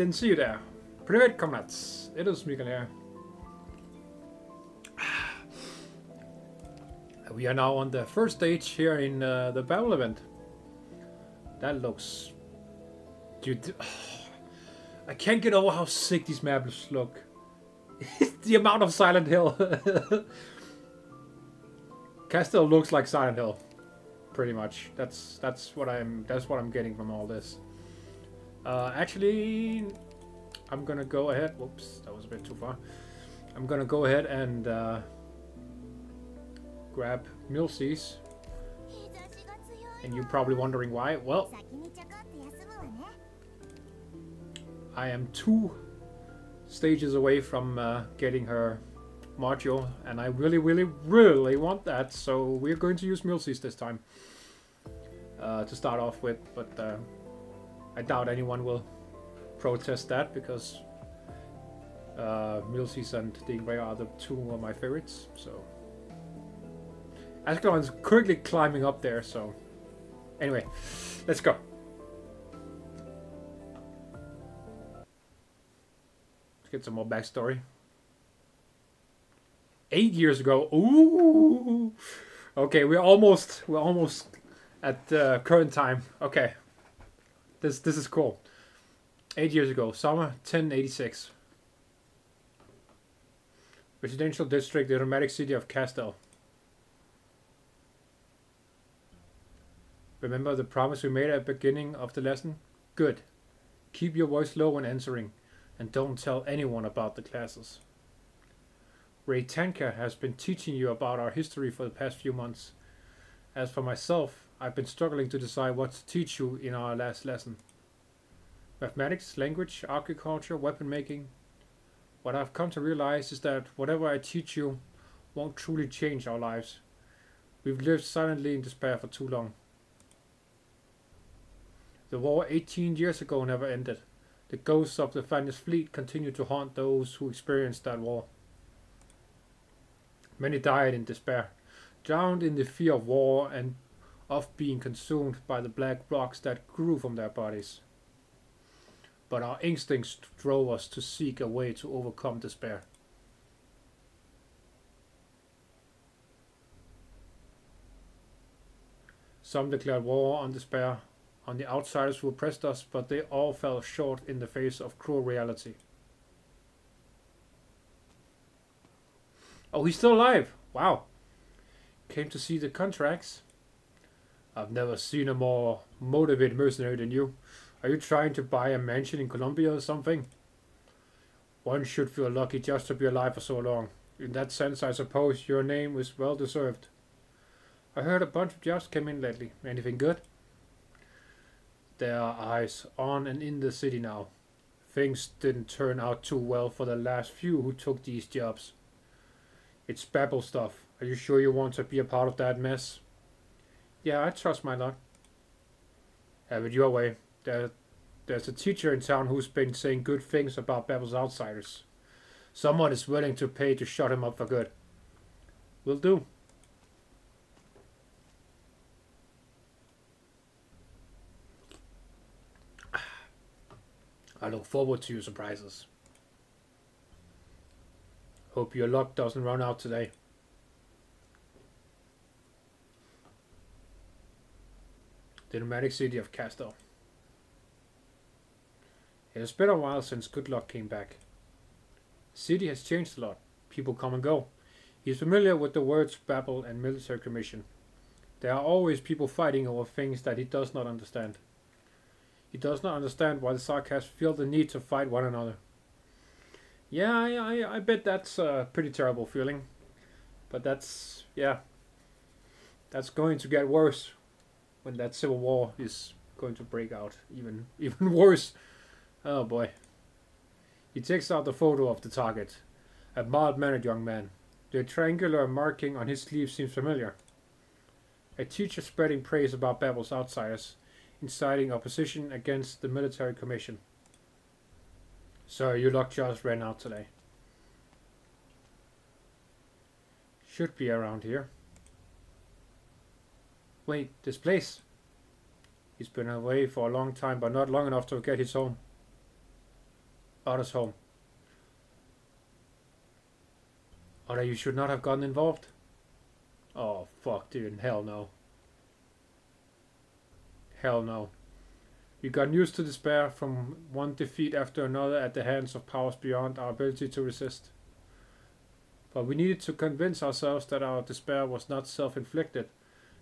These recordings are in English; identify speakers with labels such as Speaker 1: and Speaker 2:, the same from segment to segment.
Speaker 1: didn't see you there. Private er comrades, it is Mikhail here. we are now on the first stage here in uh, the battle event. That looks... Dude, oh, I can't get over how sick these maps look. the amount of Silent Hill. Kazdel looks like Silent Hill, pretty much. That's that's what I'm that's what I'm getting from all this. Uh, actually, I'm gonna go ahead. Whoops, that was a bit too far. I'm gonna go ahead and uh, grab Milcees. And you're probably wondering why. Well, I am two stages away from uh, getting her module, and I really, really, really want that, so we're going to use Milcees this time uh, to start off with, but uh, I doubt anyone will protest that, because uh, and Stingray are the two of my favorites, so... Ascalon's currently climbing up there, so... Anyway, let's go. Let's get some more backstory. Eight years ago. Ooh. Okay, we're almost we're almost at uh, current time. Okay. This this is cool. Eight years ago, summer 1086. Residential district, the romantic city of Kazdel. Remember the promise we made at the beginning of the lesson? Good. Keep your voice low when answering, and don't tell anyone about the classes. Ray Tanka has been teaching you about our history for the past few months. As for myself, I've been struggling to decide what to teach you in our last lesson. Mathematics, language, agriculture, weapon making. What I've come to realize is that whatever I teach you won't truly change our lives. We've lived silently in despair for too long. The war 18 years ago never ended. The ghosts of the Spanish fleet continue to haunt those who experienced that war. Many died in despair, drowned in the fear of war and of being consumed by the black rocks that grew from their bodies. But our instincts drove us to seek a way to overcome despair. Some declared war on despair, on the outsiders who oppressed us, but they all fell short in the face of cruel reality. Oh, he's still alive. Wow. Came to see the contracts. I've never seen a more motivated mercenary than you. Are you trying to buy a mansion in Columbia or something? One should feel lucky just to be alive for so long. In that sense, I suppose your name is well deserved. I heard a bunch of jobs came in lately. Anything good? There are eyes on and in the city now. Things didn't turn out too well for the last few who took these jobs. It's Babel stuff. Are you sure you want to be a part of that mess? Yeah, I trust my luck. Uh, Have it your way. There, there's a teacher in town who's been saying good things about Babel's outsiders. Someone is willing to pay to shut him up for good. Will do. I look forward to your surprises. Hope your luck doesn't run out today. The nomadic city of Kazdel. It has been a while since Good Luck came back. The city has changed a lot. People come and go. He is familiar with the words Babel and military commission. There are always people fighting over things that he does not understand. He does not understand why the Sarkaz feel the need to fight one another. Yeah, I, I, I bet that's a pretty terrible feeling. But that's, yeah, that's going to get worse when that civil war is going to break out. Even, even worse. Oh boy. He takes out the photo of the target. A mild-mannered young man. The triangular marking on his sleeve seems familiar. A teacher spreading praise about Babel's outsiders inciting opposition against the military commission. Sorry, your luck just ran out today. Should be around here. Wait, this place? He's been away for a long time, but not long enough to get his home. Otter's home. Otter, you should not have gotten involved. Oh, fuck, dude. Hell no. Hell no. We got used to despair from one defeat after another at the hands of powers beyond our ability to resist. But we needed to convince ourselves that our despair was not self-inflicted,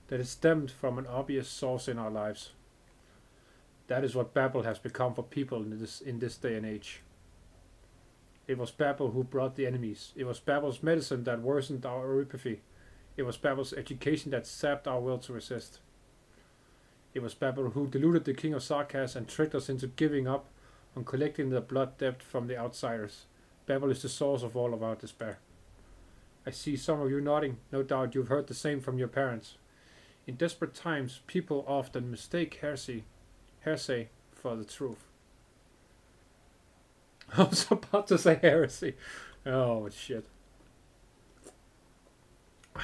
Speaker 1: that it stemmed from an obvious source in our lives. That is what Babel has become for people in this, in this day and age. It was Babel who brought the enemies. It was Babel's medicine that worsened our apathy. It was Babel's education that sapped our will to resist. It was Babel who deluded the king of Sarkaz and tricked us into giving up on collecting the blood debt from the outsiders. Babel is the source of all of our despair. I see some of you nodding. No doubt you've heard the same from your parents. In desperate times, people often mistake heresy, heresy for the truth. I was about to say heresy. Oh, shit.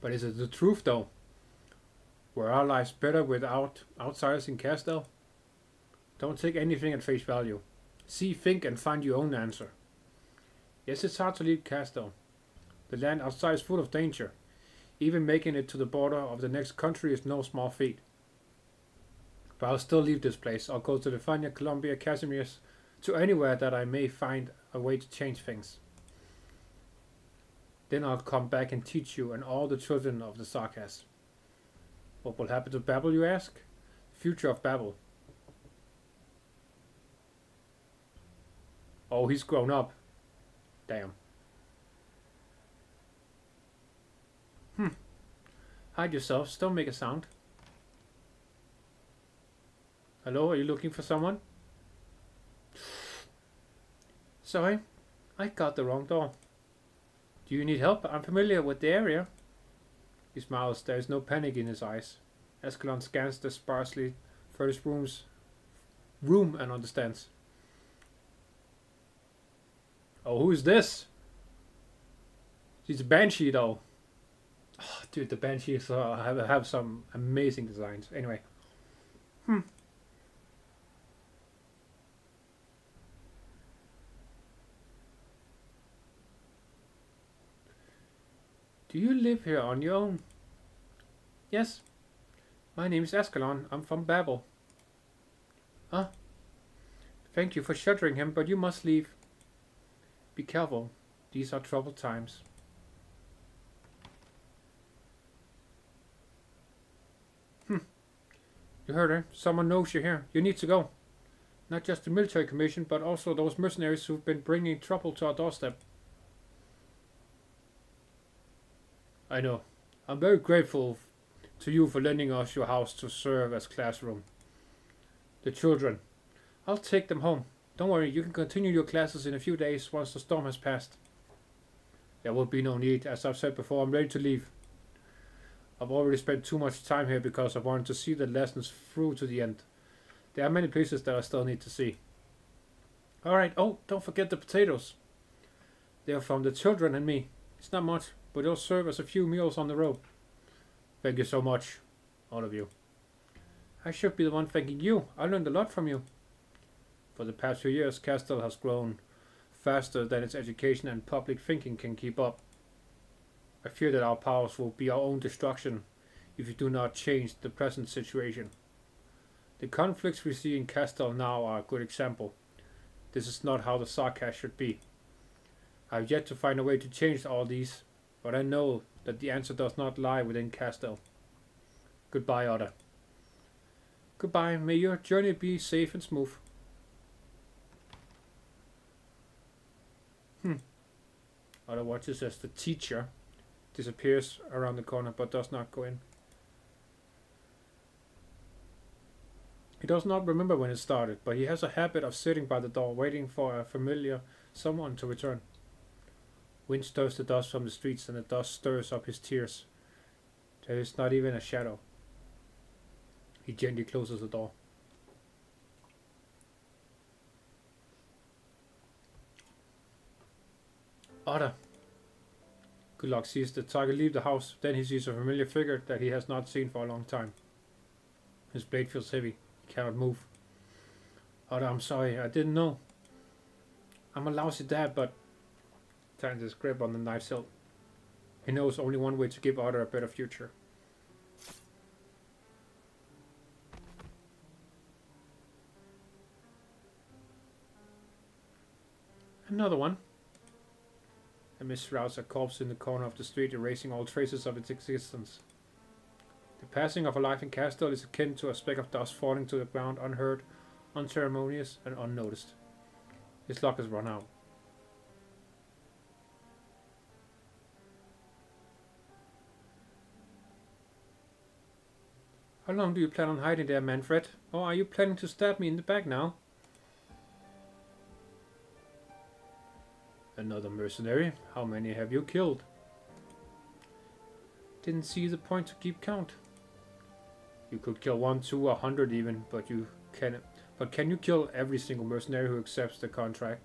Speaker 1: But is it the truth, though? Were our lives better without outsiders in Kazdel? Don't take anything at face value. See, think, and find your own answer. Yes, it's hard to leave Kazdel. The land outside is full of danger. Even making it to the border of the next country is no small feat. But I'll still leave this place. I'll go to Vifania, Columbia, Casimir's, to anywhere that I may find a way to change things. Then I'll come back and teach you and all the children of the Sarkaz. What will happen to Babel, you ask? Future of Babel. Oh, he's grown up. Damn. Hide yourselves. Don't make a sound. Hello, are you looking for someone? Sorry, I got the wrong door. Do you need help? I'm familiar with the area. He smiles. There is no panic in his eyes. Ascalon scans the sparsely furnished rooms room and understands. Oh, who is this? She's a Banshee though. Oh, dude, the Banshees uh, have, have some amazing designs. Anyway. Hmm. Do you live here on your own? Yes. My name is Ascalon. I'm from Babel. Ah. Thank you for sheltering him, but you must leave. Be careful. These are troubled times. Hmm. You heard her. Someone knows you're here. You need to go. Not just the military commission, but also those mercenaries who've been bringing trouble to our doorstep. I know. I'm very grateful to you for lending us your house to serve as classroom. The children. I'll take them home. Don't worry, you can continue your classes in a few days once the storm has passed. There will be no need. As I've said before, I'm ready to leave. I've already spent too much time here because I wanted to see the lessons through to the end. There are many places that I still need to see. Alright, oh, don't forget the potatoes. They are from the children and me. It's not much, but it'll serve as a few meals on the road. Thank you so much, all of you. I should be the one thanking you. I learned a lot from you. For the past few years, Kazdel has grown faster than its education and public thinking can keep up. I fear that our powers will be our own destruction if we do not change the present situation. The conflicts we see in Kazdel now are a good example. This is not how the Sarkaz should be. I have yet to find a way to change all these, but I know that the answer does not lie within Kazdel. Goodbye, Otter. Goodbye. May your journey be safe and smooth. Hmm. Otter watches as the teacher disappears around the corner but does not go in. He does not remember when it started, but he has a habit of sitting by the door waiting for a familiar someone to return. Wind stirs the dust from the streets, and the dust stirs up his tears. There is not even a shadow. He gently closes the door. Otter. Luck sees the tiger leave the house. Then he sees a familiar figure that he has not seen for a long time. His blade feels heavy. He cannot move. Oh, I'm sorry, I didn't know. I'm a lousy dad, but... Tightens his grip on the knife's hilt. He knows only one way to give Otter a better future. Another one. A mist a corpse in the corner of the street, erasing all traces of its existence. The passing of a life in Kazdel is akin to a speck of dust falling to the ground unheard, unceremonious, and unnoticed. His luck has run out. How long do you plan on hiding there, Manfred? Or are you planning to stab me in the back now? Another mercenary? How many have you killed? Didn't see the point to keep count. You could kill one, two, a hundred even, but you can but can you kill every single mercenary who accepts the contract?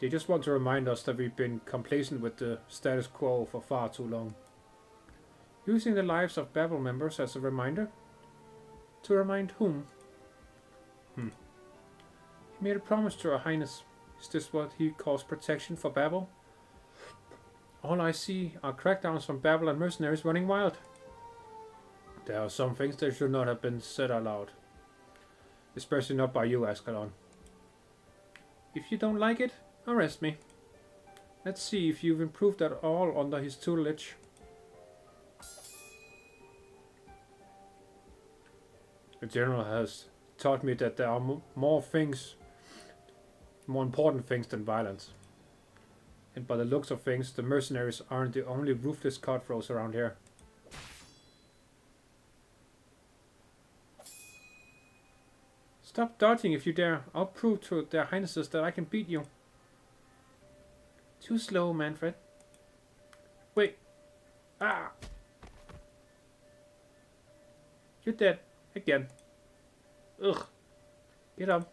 Speaker 1: They just want to remind us that we've been complacent with the status quo for far too long. Using the lives of Babel members as a reminder? To remind whom? Hmm. He made a promise to Her Highness. Is this what he calls protection for Babel? All I see are crackdowns from Babel and mercenaries running wild. There are some things that should not have been said aloud. Especially not by you, Ascalon. If you don't like it, arrest me. Let's see if you've improved at all under his tutelage. The general has taught me that there are more things, more important things than violence. And by the looks of things, the mercenaries aren't the only ruthless cutthroats around here. Stop dodging if you dare. I'll prove to their highnesses that I can beat you. Too slow, Manfred. Wait. Ah! You're dead. Again. Ugh. Get up.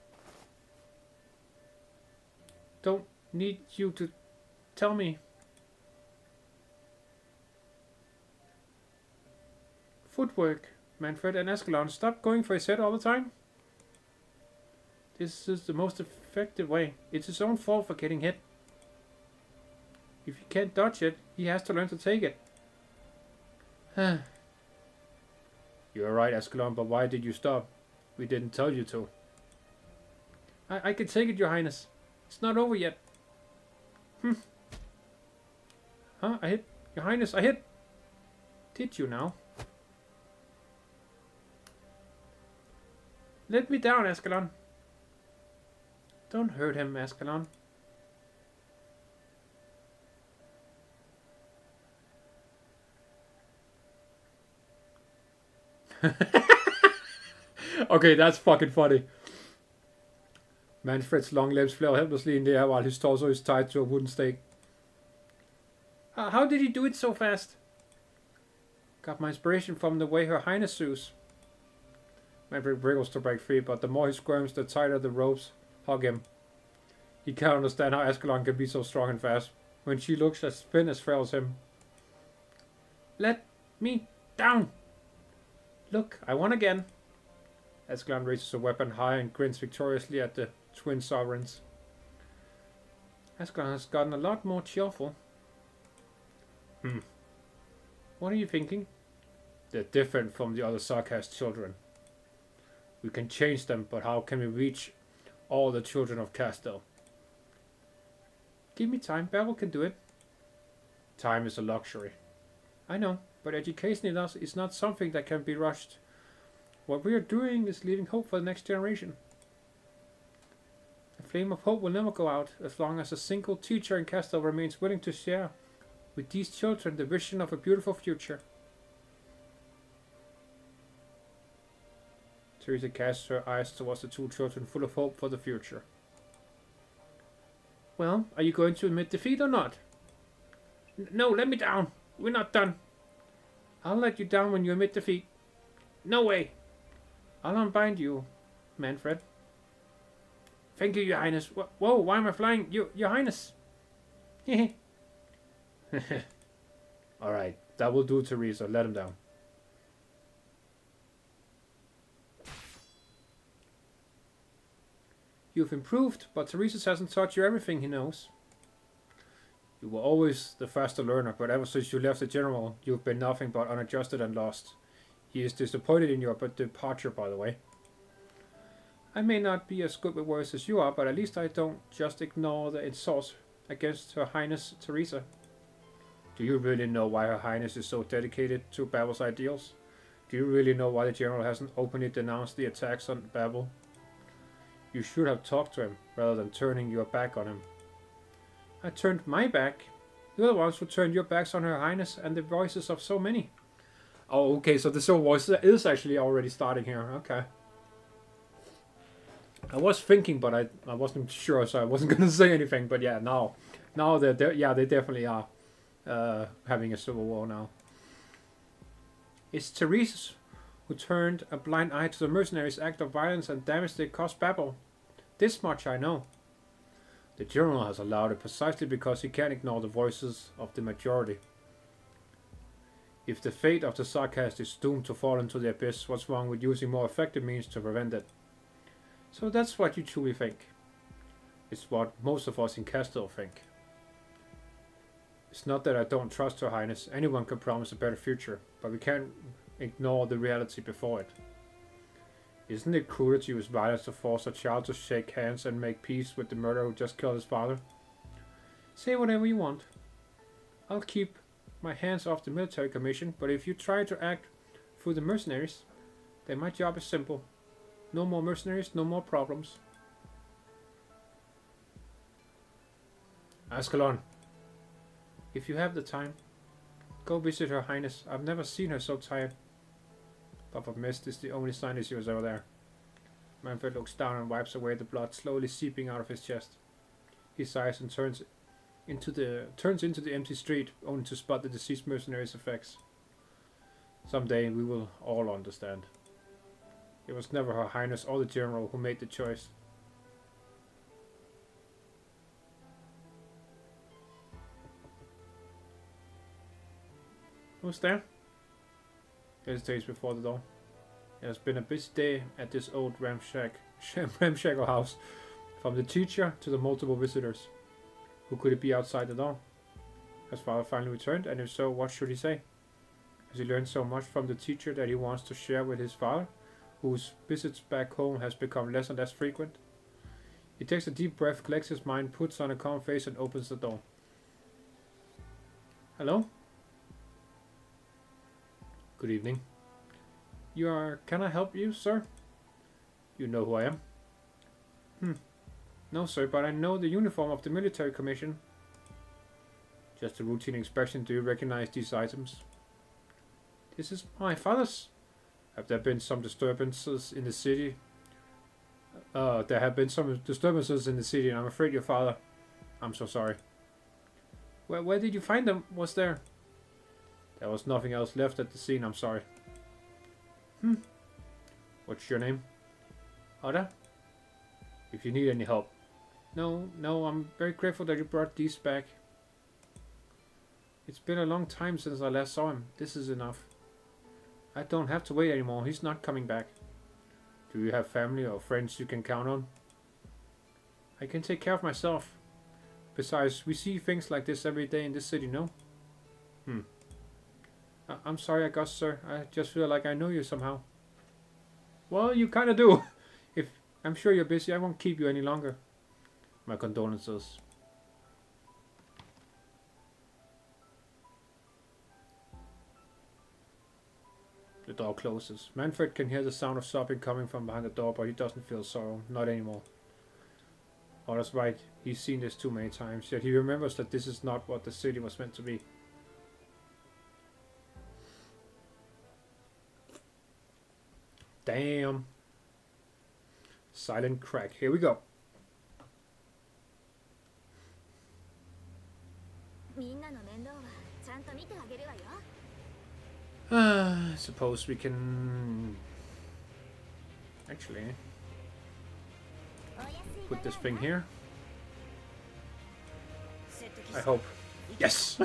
Speaker 1: Don't need you to tell me. Footwork, Manfred and Ascalon, Stop going for his head all the time. This is the most effective way. It's his own fault for getting hit. If he can't dodge it, he has to learn to take it. You're right, Ascalon, but why did you stop? We didn't tell you to. I, I can take it, your highness. It's not over yet. Hmm. Huh? I hit. Your highness, I hit. Did you now? Let me down, Ascalon. Don't hurt him, Ascalon. okay, that's fucking funny. Manfred's long limbs flail helplessly in the air while his torso is tied to a wooden stake. Uh, how did he do it so fast? Got my inspiration from the way her highness sews. Manfred wriggles to break free, but the more he squirms, the tighter the ropes hug him. He can't understand how Ascalon can be so strong and fast when she looks as thin as frail as him. Let me down! Look, I won again. Ascalon raises a weapon high and grins victoriously at the twin sovereigns. Ascalon has gotten a lot more cheerful. Hmm. What are you thinking? They're different from the other Sarkaz children. We can change them, but how can we reach all the children of Kazdel? Give me time, Babel can do it. Time is a luxury. I know. But education in us is not something that can be rushed. What we are doing is leaving hope for the next generation. Flame of hope will never go out as long as a single teacher in Kazdel remains willing to share with these children the vision of a beautiful future. Theresa casts her eyes towards the two children full of hope for the future. Well, are you going to admit defeat or not? N no, let me down. We're not done. I'll let you down when you admit defeat. No way. I'll unbind you, Manfred. Thank you, Your Highness. Whoa, why am I flying? Your, Your Highness. Alright, that will do, Theresa. Let him down. You've improved, but Theresis hasn't taught you everything he knows. You were always the faster learner, but ever since you left the General, you've been nothing but unadjusted and lost. He is disappointed in your departure, by the way. I may not be as good with words as you are, but at least I don't just ignore the insults against Her Highness Theresa. Do you really know why Her Highness is so dedicated to Babel's ideals? Do you really know why the General hasn't openly denounced the attacks on Babel? You should have talked to him, rather than turning your back on him. I turned my back. You're the ones who turned your backs on Her Highness and the voices of so many. Oh, okay, so the soul voice is actually already starting here. Okay. I was thinking, but I, I wasn't sure, so I wasn't going to say anything. But yeah, now, now they're yeah, they definitely are uh, having a civil war now. It's Theresis who turned a blind eye to the mercenaries' act of violence and damage they caused Babel. This much I know. The general has allowed it precisely because he can't ignore the voices of the majority. If the fate of the Sarkaz is doomed to fall into the abyss, what's wrong with using more effective means to prevent it? So that's what you truly think. It's what most of us in Kazdel think. It's not that I don't trust Her Highness, anyone can promise a better future, but we can't ignore the reality before it. Isn't it cruel to use violence to force a child to shake hands and make peace with the murderer who just killed his father? Say whatever you want. I'll keep my hands off the military commission, but if you try to act through the mercenaries, then my job is simple. No more mercenaries, no more problems. Ascalon, if you have the time, go visit Her Highness. I've never seen her so tired. Puff of mist is the only sign that she was ever there. Manfred looks down and wipes away the blood slowly seeping out of his chest. He sighs and turns into the turns into the empty street, only to spot the deceased mercenary's effects. Someday we will all understand. It was never Her Highness or the General who made the choice. Who's there? Hesitates before the door. It has been a busy day at this old ramshack, ramshackle house. From the teacher to the multiple visitors. Who could it be outside the door? Has father finally returned? And if so, what should he say? Has he learned so much from the teacher that he wants to share with his father? Whose visits back home has become less and less frequent. He takes a deep breath, collects his mind, puts on a calm face and opens the door. Hello? Good evening. You are... Can I help you, sir? You know who I am? Hmm. No, sir, but I know the uniform of the military commission. Just a routine inspection. Do you recognize these items? This is my father's have there been some disturbances in the city? Uh, there have been some disturbances in the city, and I'm afraid your father... I'm so sorry. Where, where did you find them? Was there... There was nothing else left at the scene, I'm sorry. Hmm. What's your name? Ada? If you need any help. No, no, I'm very grateful that you brought these back. It's been a long time since I last saw him. This is enough. I don't have to wait anymore. He's not coming back. Do you have family or friends you can count on? I can take care of myself. Besides, we see things like this every day in this city, no? Hmm. I I'm sorry, August, sir. I just feel like I know you somehow. Well, you kind of do. if I'm sure you're busy, I won't keep you any longer. My condolences. Door closes. Manfred can hear the sound of sobbing coming from behind the door, but he doesn't feel sorrow. Not anymore. That's right. He's seen this too many times, yet he remembers that this is not what the city was meant to be. Damn. Silent crack. Here we go. Uh, suppose we can actually put this thing here. I hope. Yes!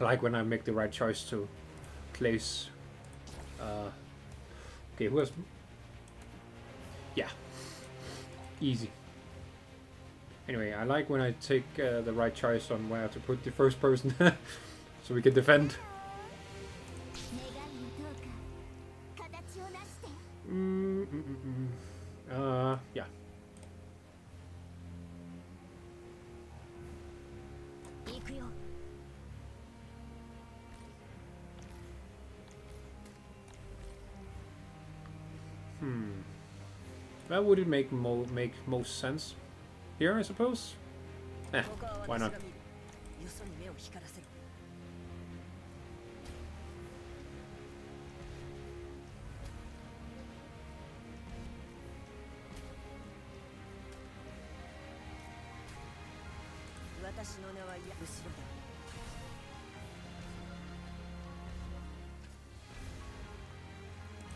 Speaker 1: like when I make the right choice to place... Uh, okay, who has... Yeah. Easy. Anyway, I like when I take uh, the right choice on where to put the first person, so we can defend. Mm, mm, mm, uh, yeah. Hmm. That would make mo make most sense. Here, I suppose? Eh, why not?
Speaker 2: の名はや後ろだ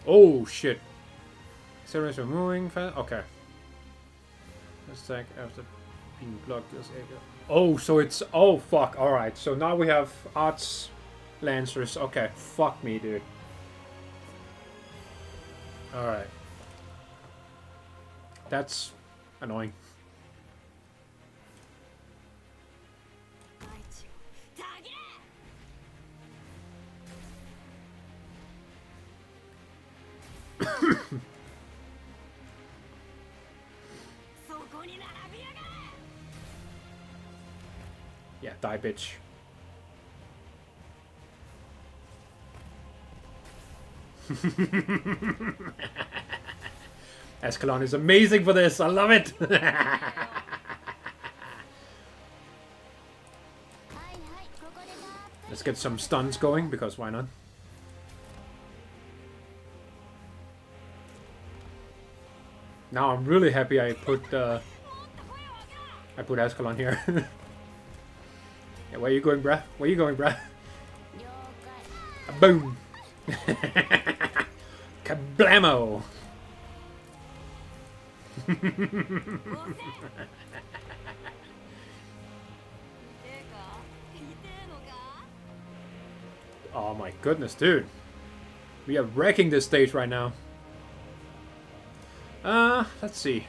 Speaker 1: Oh shit. Serious are moving fast. Okay. Let's attack after being blocked. This area. Oh, so it's oh fuck. All right. So now we have arts lancers. Okay. Fuck me, dude. All right. That's annoying. Die, bitch. Ascalon is amazing for this. I love it. Let's get some stuns going, because why not? Now I'm really happy I put uh, I put Ascalon here. Where are you going, bruh? Where are you going, bruh? Boom! Kablamo! oh my goodness, dude. We are wrecking this stage right now. Uh, let's see.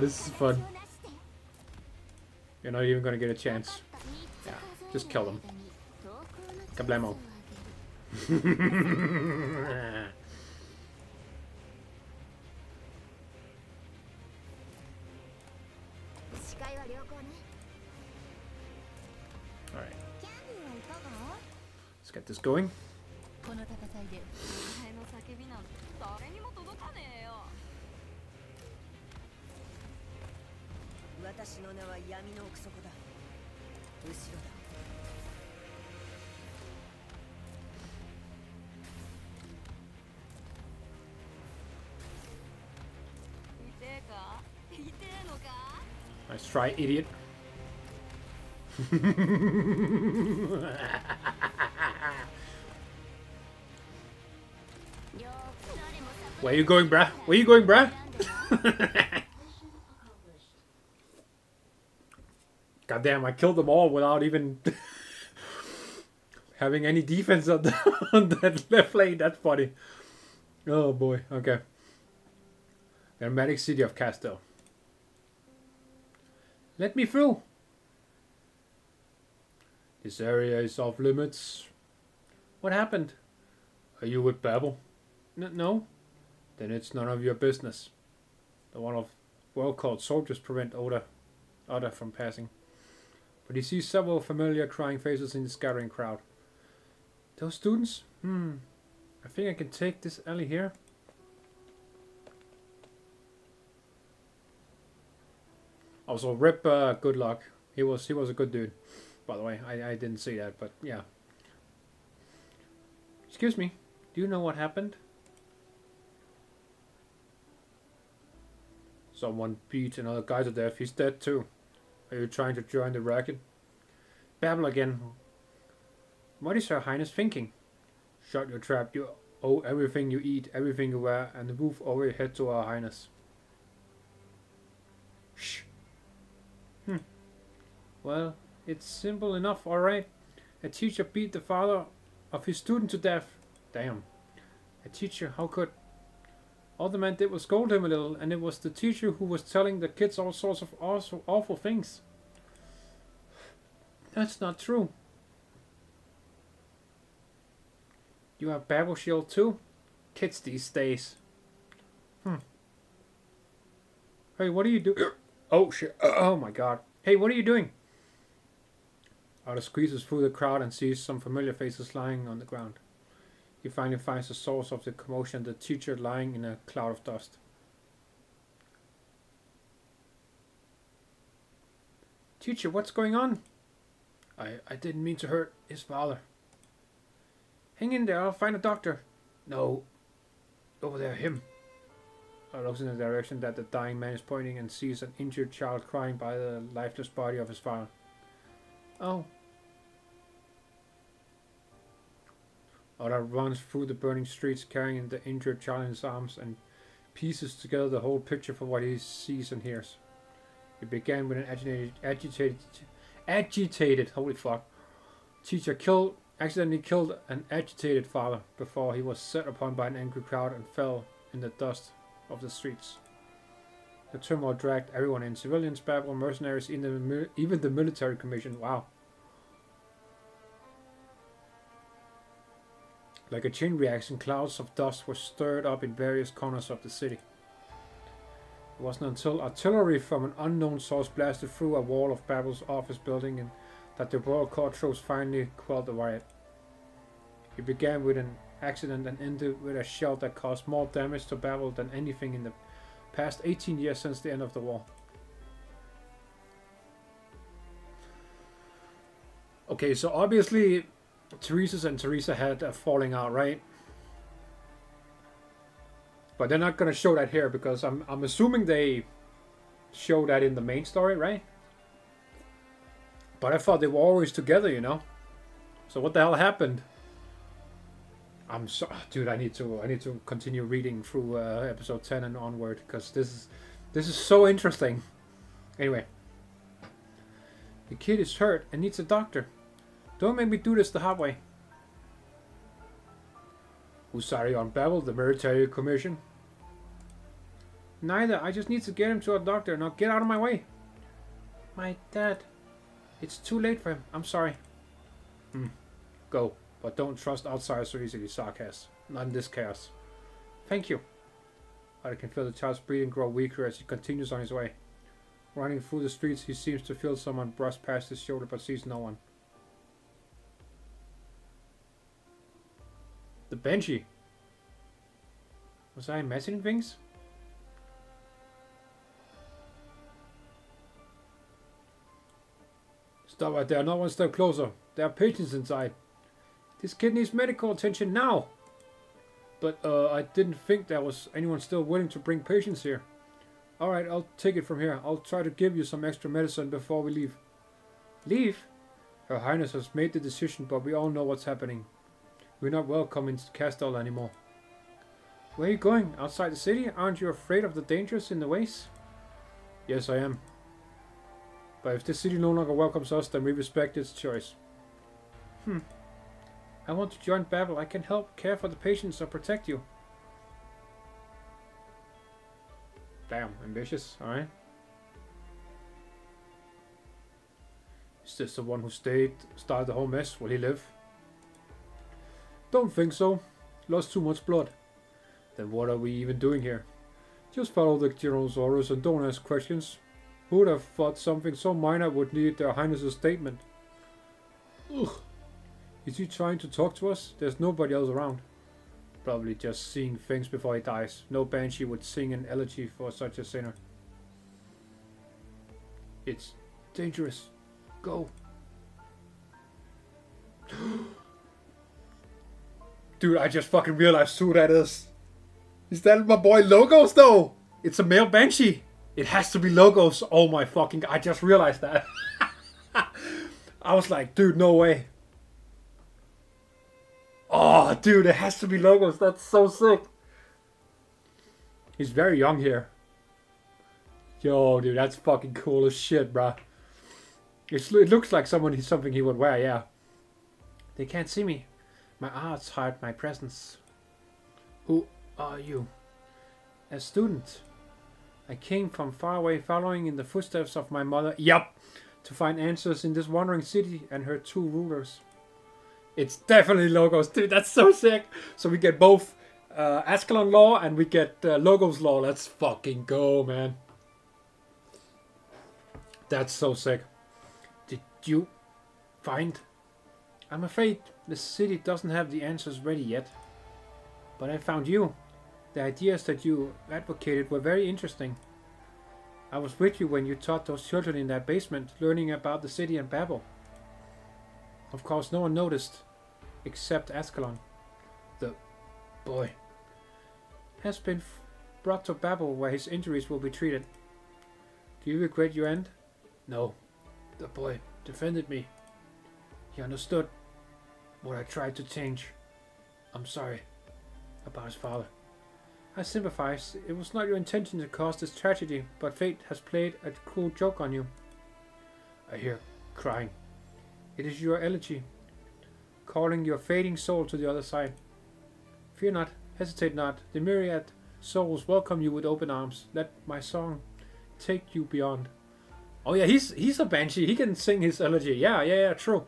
Speaker 1: this is fun. You're not even gonna get a chance. Yeah, just kill them. Kablamo. Alright. Let's get this going. Nice try, idiot. Where you going, bruh? Where you going, bruh? God damn! I killed them all without even having any defense on, the, on that left lane. That's funny. Oh boy, okay. The Nomadic City of Kazdel. Let me through. This area is off limits. What happened? Are you with Babel? N- no? Then it's none of your business. The one of well-called soldiers prevent Oda, Oda from passing. But he sees several familiar crying faces in the scattering crowd. Those students? Hmm. I think I can take this alley here. Also, Rip, uh, good luck. He was he was a good dude. By the way, I, I didn't see that, but yeah. Excuse me. Do you know what happened? Someone beat another guy to death. He's dead too. Are you trying to join the racket? Babel again. What is Her Highness thinking? Shut your trap. You owe everything you eat, everything you wear, and the roof over your head to Her Highness. Shh. Hmm. Well, it's simple enough, alright. A teacher beat the father of his student to death. Damn. A teacher, how could... All the man did was scold him a little, and it was the teacher who was telling the kids all sorts of awful, awful things. That's not true. You have Babel Shield too? Kids these days. Hmm. Hey, what are you doing? Oh shit. Uh, oh my god. Hey, what are you doing? Otter squeezes through the crowd and sees some familiar faces lying on the ground. He finally finds the source of the commotion, the teacher lying in a cloud of dust. Teacher, what's going on? I, I didn't mean to hurt his father. Hang in there, I'll find a doctor. No. Over there, him. Looks in the direction that the dying man is pointing and sees an injured child crying by the lifeless body of his father. Oh. Oda runs through the burning streets carrying the injured child in his arms and pieces together the whole picture for what he sees and hears. It began with an agitated, agitated, agitated, holy fuck, teacher killed, accidentally killed an agitated father before he was set upon by an angry crowd and fell in the dust of the streets. The turmoil dragged everyone in, civilians, Babel, mercenaries, even the, even the military commission. Wow. Like a chain reaction, clouds of dust were stirred up in various corners of the city. It wasn't until artillery from an unknown source blasted through a wall of Babel's office building and that the royal court troops finally quelled the riot. It began with an accident and ended with a shell that caused more damage to Babel than anything in the past 18 years since the end of the war. Okay, so obviously Theresis and Teresa had a falling out, right? But they're not gonna show that here because I'm I'm assuming they show that in the main story, right? But I thought they were always together, you know. So what the hell happened? I'm so, dude. I need to. I need to continue reading through uh, episode ten and onward because this is this is so interesting. Anyway, the kid is hurt and needs a doctor. Don't make me do this the hard way. Usari on Babel, the military commission. Neither. I just need to get him to a doctor. Now get out of my way. My dad. It's too late for him. I'm sorry. Hmm. Go. But don't trust outsiders so easily, Sarkaz. Not in this chaos. Thank you. I can feel the child's breathing grow weaker as he continues on his way. Running through the streets, he seems to feel someone brush past his shoulder but sees no one. The Benji! Was I imagining things? Stop right there, not one step closer. There are patients inside. This kid needs medical attention now. But uh, I didn't think there was anyone still willing to bring patients here. Alright, I'll take it from here. I'll try to give you some extra medicine before we leave. Leave? Her Highness has made the decision, but we all know what's happening. We're not welcome in Kazdel anymore. Where are you going? Outside the city? Aren't you afraid of the dangers in the ways? Yes, I am. But if the city no longer welcomes us, then we respect its choice. Hmm. I want to join Babel. I can help care for the patients or protect you. Damn, ambitious, alright. Is this the one who stayed, started the whole mess? Will he live? Don't think so. Lost too much blood. Then what are we even doing here? Just follow the General's orders and don't ask questions. Who would have thought something so minor would need their Highness's statement? Ugh. Is he trying to talk to us? There's nobody else around. Probably just seeing things before he dies. No banshee would sing an elegy for such a sinner. It's dangerous. Go. Dude, I just fucking realized who that is. Is that my boy Logos though? It's a male banshee. It has to be logos. Oh my fucking! I just realized that. I was like, dude, no way. Oh, dude, it has to be logos. That's so sick. He's very young here. Yo, dude, that's fucking cool as shit, bruh. It looks like someone something he would wear, yeah. They can't see me. My arts hide my presence. Who are you? A student. I came from far away following in the footsteps of my mother. Yup! To find answers in this wandering city and her two rulers. It's definitely Logos. Dude, that's so sick. So we get both uh, Ascalon Law and we get uh, Logos Law. Let's fucking go, man. That's so sick. Did you find? I'm afraid the city doesn't have the answers ready yet. But I found you. The ideas that you advocated were very interesting. I was with you when you taught those children in that basement, learning about the city and Babel. Of course, no one noticed, except Ascalon. The boy has been brought to Babel where his injuries will be treated. Do you regret your end? No. The boy defended me. He understood what I tried to change. I'm sorry about his father. I sympathize. It was not your intention to cause this tragedy, but fate has played a cruel joke on you. I hear crying. It is your elegy, calling your fading soul to the other side. Fear not, hesitate not. The myriad souls welcome you with open arms. Let my song take you beyond. Oh yeah, he's he's a banshee. He can sing his elegy. Yeah, yeah, yeah, true.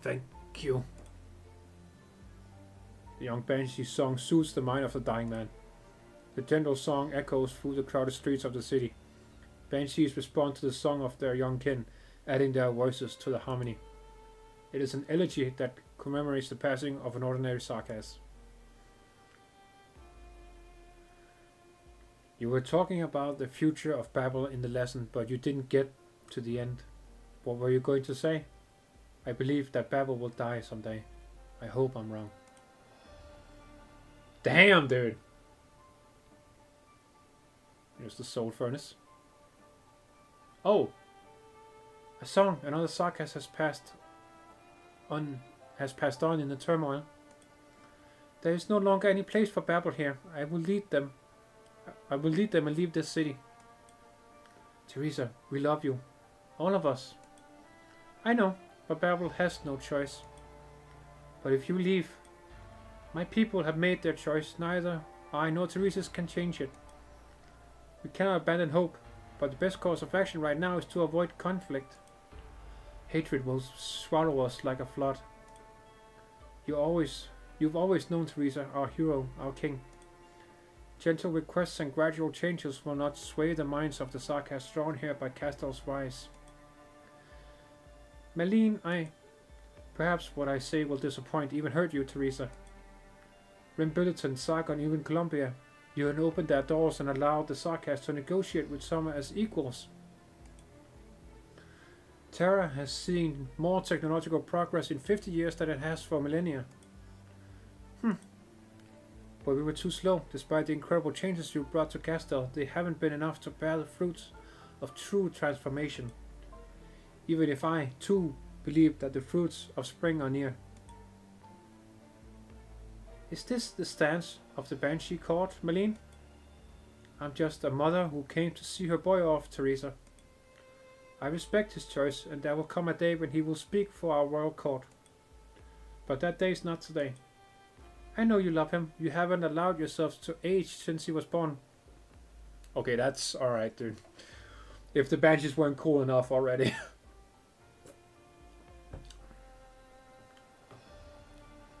Speaker 1: Thank you. The young banshee's song soothes the mind of the dying man. The gentle song echoes through the crowded streets of the city. Banshees respond to the song of their young kin, adding their voices to the harmony. It is an elegy that commemorates the passing of an ordinary Sarkaz. You were talking about the future of Babel in the lesson, but you didn't get to the end. What were you going to say? I believe that Babel will die someday. I hope I'm wrong. Damn, dude. Here's the soul furnace. Oh, a song. Another Sarkaz has passed on, has passed on in the turmoil. There is no longer any place for Babel here. I will lead them. I will lead them and leave this city. Theresa, we love you. All of us. I know, but Babel has no choice. But if you leave, my people have made their choice. Neither I nor Theresis can change it. We cannot abandon hope, but the best course of action right now is to avoid conflict. Hatred will swallow us like a flood. You always, you've always known Theresa, our hero, our king. Gentle requests and gradual changes will not sway the minds of the Sarkaz drawn here by Kazdel's rise. Malene, I... Perhaps what I say will disappoint, even hurt you, Theresa. Rimbilliton, Sargon, even Columbia. You had opened their doors and allowed the Sarkaz to negotiate with some as equals. Terra has seen more technological progress in 50 years than it has for millennia. Hmm. But we were too slow. Despite the incredible changes you brought to Kazdel, they haven't been enough to bear the fruits of true transformation. Even if I, too, believe that the fruits of spring are near. Is this the stance of the Banshee Court, Malene? I'm just a mother who came to see her boy off, Theresa. I respect his choice, and there will come a day when he will speak for our royal court. But that day is not today. I know you love him. You haven't allowed yourself to age since he was born. Okay, that's alright, dude. If the Banshees weren't cool enough already.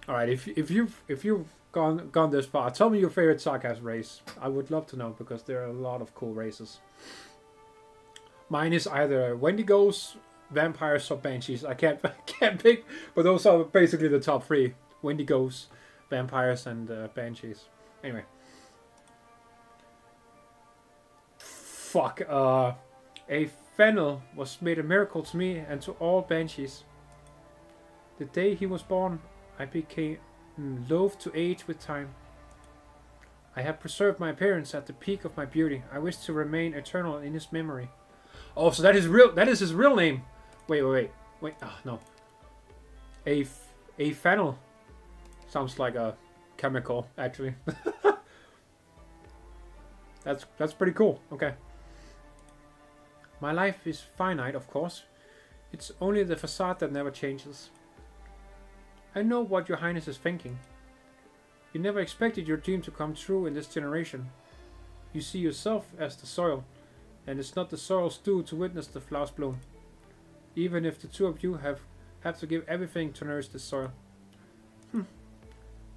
Speaker 1: All right, if if you've if you've gone gone this far, tell me your favorite sarcasm race. I would love to know because there are a lot of cool races. Mine is either Wendigos, vampires, or banshees. I can't can't pick, but those are basically the top three: Wendigos, vampires, and uh, banshees. Anyway, fuck. Uh, a fennel was made a miracle to me and to all banshees. The day he was born, I became loath to age with time. I have preserved my appearance at the peak of my beauty. I wish to remain eternal in his memory. Oh, so that is real. That is his real name. Wait, wait, wait, wait. Oh no. A a fennel. Sounds like a chemical, actually. that's that's pretty cool. Okay. My life is finite, of course. It's only the facade that never changes. I know what your highness is thinking. You never expected your dream to come true in this generation. You see yourself as the soil, and it's not the soil's due to witness the flowers bloom. Even if the two of you have have to give everything to nourish the soil. Hmm.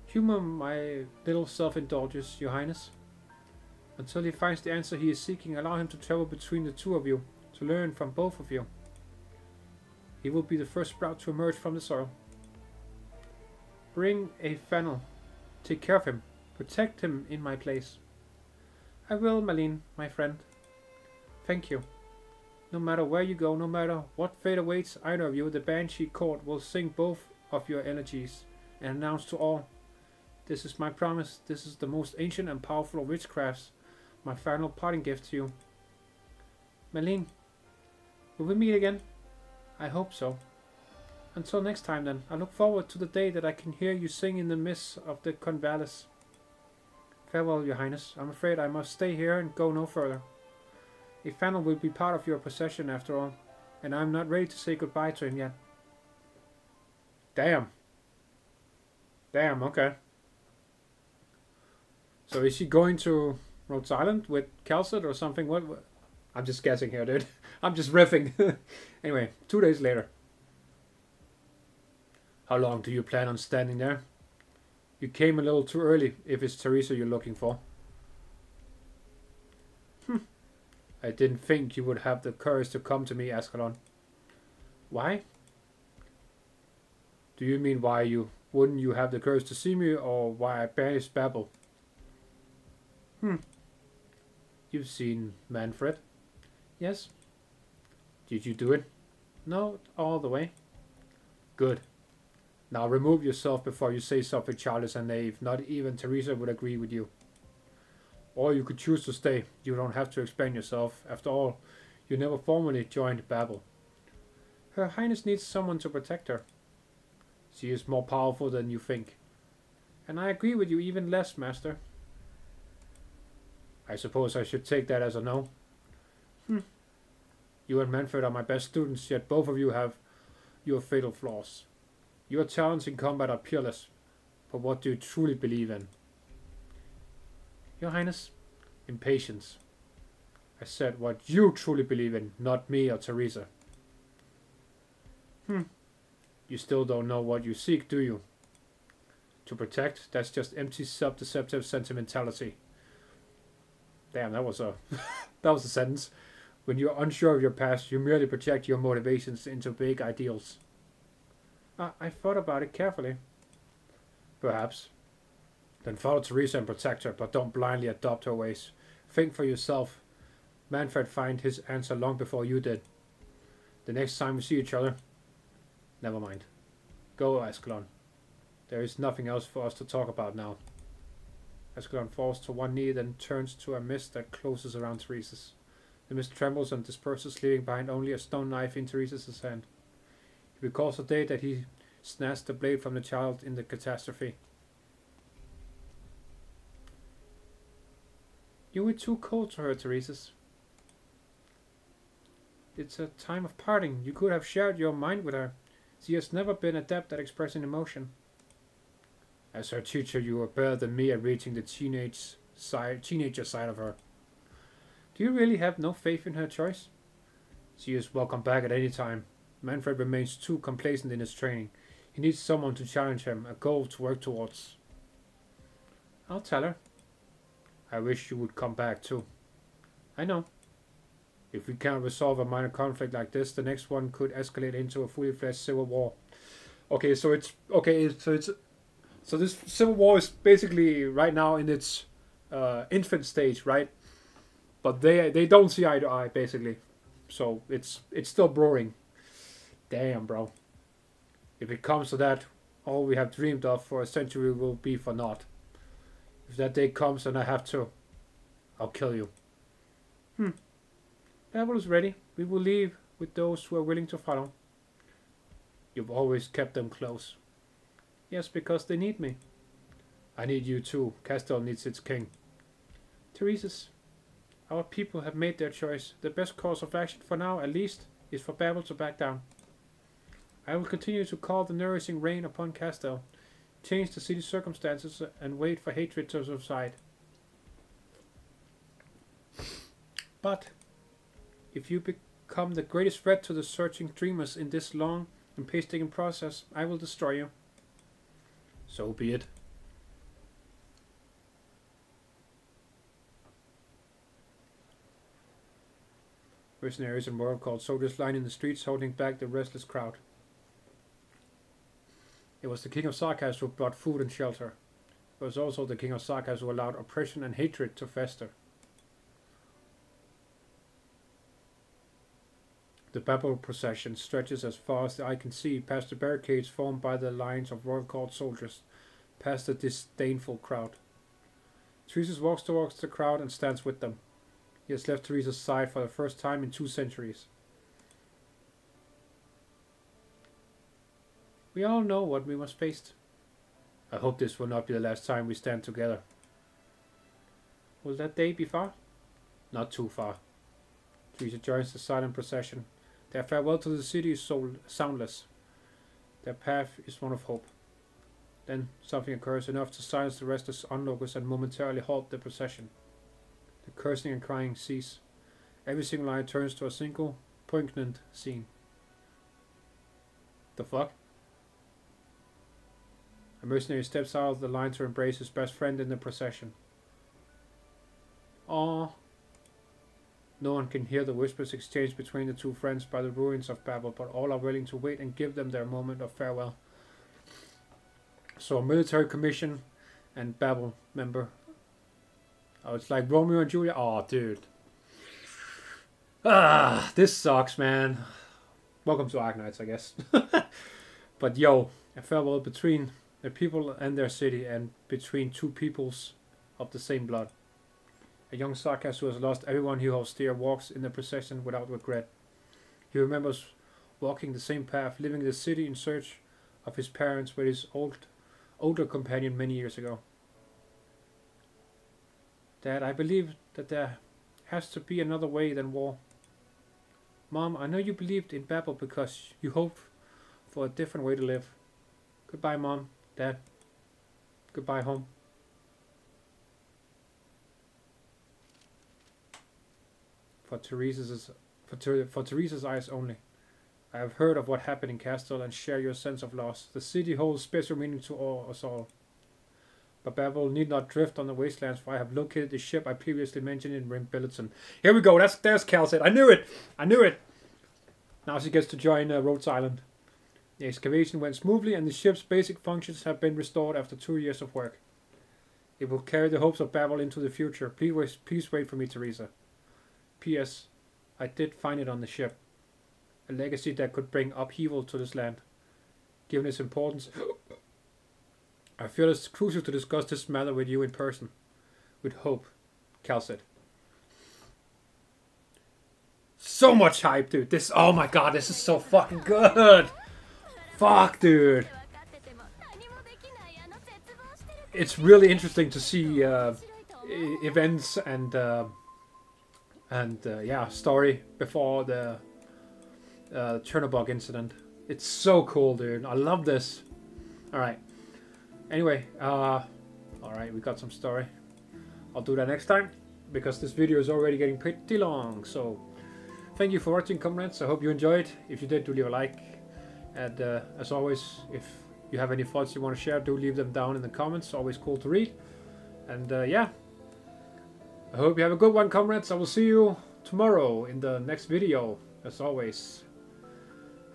Speaker 1: Humor my little self-indulgence, your highness. Until he finds the answer he is seeking, allow him to travel between the two of you, to learn from both of you. He will be the first sprout to emerge from the soil. Bring a fennel. Take care of him. Protect him in my place. I will, Malene, my friend. Thank you. No matter where you go, no matter what fate awaits either of you, the Banshee Court will sing both of your elegies and announce to all, This is my promise, this is the most ancient and powerful of witchcrafts, my final parting gift to you. Malene, will we meet again? I hope so. Until next time then, I look forward to the day that I can hear you sing in the midst of the Convalis. Farewell, your highness. I'm afraid I must stay here and go no further. A Fennel will be part of your possession after all, and I'm not ready to say goodbye to him yet. Damn. Damn, okay. So is she going to Rhodes Island with Kal'tsit or something? What? I'm just guessing here, dude. I'm just riffing. anyway, two days later. How long do you plan on standing there? You came a little too early, if it's Theresa you're looking for. Hmm. I didn't think you would have the courage to come to me, Ascalon. Why? Do you mean why you wouldn't you have the courage to see me, or why I banished Babel? Hmm. You've seen Manfred? Yes. Did you do it? No, all the way. Good. Now remove yourself before you say something childish and naive. Not even Theresa would agree with you. Or you could choose to stay. You don't have to explain yourself. After all, you never formally joined Babel. Her Highness needs someone to protect her. She is more powerful than you think. And I agree with you even less, Master. I suppose I should take that as a no. Hmm. You and Manfred are my best students, yet both of you have your fatal flaws. Your talents in combat are peerless, but what do you truly believe in? Your Highness, impatience. I said what you truly believe in, not me or Theresa. Hmm. You still don't know what you seek, do you? To protect, that's just empty self-deceptive sentimentality. Damn, that was a that was a sentence. When you're unsure of your past, you merely project your motivations into big ideals. Uh, I thought about it carefully. Perhaps. Then follow Theresa and protect her, but don't blindly adopt her ways. Think for yourself. Manfred find his answer long before you did. The next time we see each other, never mind. Go, Ascalon. There is nothing else for us to talk about now. Ascalon falls to one knee, then turns to a mist that closes around Theresis. The mist trembles and disperses, leaving behind only a stone knife in Theresis hand. He recalls the day that he snatched the blade from the child in the catastrophe. You were too cold to her, Theresis. It's a time of parting. You could have shared your mind with her. She has never been adept at expressing emotion. As her teacher, you are better than me at reaching the teenage side, teenager side of her. Do you really have no faith in her choice? She is welcome back at any time. Manfred remains too complacent in his training. He needs someone to challenge him, a goal to work towards. I'll tell her. I wish you would come back too. I know. If we can't resolve a minor conflict like this, the next one could escalate into a fully fledged civil war. Okay, so it's okay. So it's so this civil war is basically right now in its uh, infant stage, right? But they they don't see eye to eye basically. So it's it's still brewing. Damn, bro. If it comes to that, all we have dreamed of for a century will be for naught. If that day comes and I have to, I'll kill you. Hmm. Babel is ready. We will leave with those who are willing to follow. You've always kept them close. Yes, because they need me. I need you too. Kazdel needs its king. Theresis. Our people have made their choice. The best course of action for now, at least, is for Babel to back down. I will continue to call the nourishing rain upon Kazdel, change the city's circumstances, and wait for hatred to subside. But, if you become the greatest threat to the searching dreamers in this long and painstaking process, I will destroy you. So be it. Mercenaries and more called soldiers lining the streets holding back the restless crowd. It was the king of Sarkaz who brought food and shelter. It was also the king of Sarkaz who allowed oppression and hatred to fester. The Babel procession stretches as far as the eye can see, past the barricades formed by the lines of royal court soldiers, past the disdainful crowd. Theresis walks towards the crowd and stands with them. He has left Theresa's side for the first time in two centuries. We all know what we must face. I hope this will not be the last time we stand together. Will that day be far? Not too far. Theresa joins the silent procession. Their farewell to the city is so soundless. Their path is one of hope. Then something occurs enough to silence the restless onlookers and momentarily halt the procession. The cursing and crying cease. Every single eye turns to a single, poignant scene. The fuck? A mercenary steps out of the line to embrace his best friend in the procession. Aww. No one can hear the whispers exchanged between the two friends by the ruins of Babel, but all are willing to wait and give them their moment of farewell. So a military commission and Babel member. Oh, it's like Romeo and Juliet. Oh, dude. Ah, this sucks, man. Welcome to Arknights, I guess. but yo, a farewell between the people and their city and between two peoples of the same blood. A young Sarkaz who has lost everyone he holds dear walks in the procession without regret. He remembers walking the same path, leaving the city in search of his parents with his old, older companion many years ago. Dad, I believe that there has to be another way than war. Mom, I know you believed in Babel because you hoped for a different way to live. Goodbye, Mom, Dad. Goodbye, home. For Theresa's for, Ter for Theresa's eyes only. I have heard of what happened in Kazdel and share your sense of loss. The city holds special meaning to all us all. But Babel need not drift on the wastelands, for I have located the ship I previously mentioned in Rim Billiton. Here we go. That's there's Kal'tsit. I knew it. I knew it. Now she gets to join uh, Rhodes Island. The excavation went smoothly, and the ship's basic functions have been restored after two years of work. It will carry the hopes of Babel into the future. Please wait, please wait for me, Theresa. P.S. I did find it on the ship. A legacy that could bring upheaval to this land. Given its importance, I feel it's crucial to discuss this matter with you in person. With hope, Kal'tsit. So much hype, dude. This, oh my god, this is so fucking good. Fuck, dude. It's really interesting to see uh, events and uh, and uh, yeah, story before the uh, Chernobog incident. It's so cool, dude. I love this. All right. Anyway, uh, all right, we got some story. I'll do that next time because this video is already getting pretty long. So, thank you for watching, comrades. I hope you enjoyed. If you did, do leave a like. And uh, as always, if you have any thoughts you want to share, do leave them down in the comments. Always cool to read. And uh, yeah, I hope you have a good one, comrades. I will see you tomorrow in the next video, as always.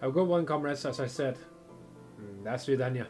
Speaker 1: Have a good one, comrades, as I said. That's Vidania.